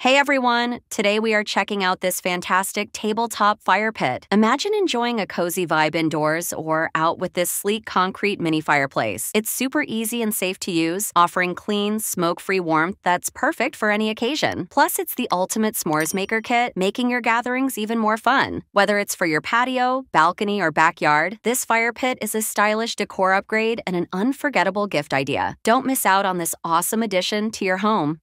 Hey everyone! Today we are checking out this fantastic tabletop fire pit. Imagine enjoying a cozy vibe indoors or out with this sleek concrete mini fireplace. It's super easy and safe to use, offering clean, smoke free warmth that's perfect for any occasion. Plus, it's the ultimate s'mores maker kit, making your gatherings even more fun. Whether it's for your patio, balcony, or backyard, this fire pit is a stylish decor upgrade and an unforgettable gift idea. Don't miss out on this awesome addition to your home.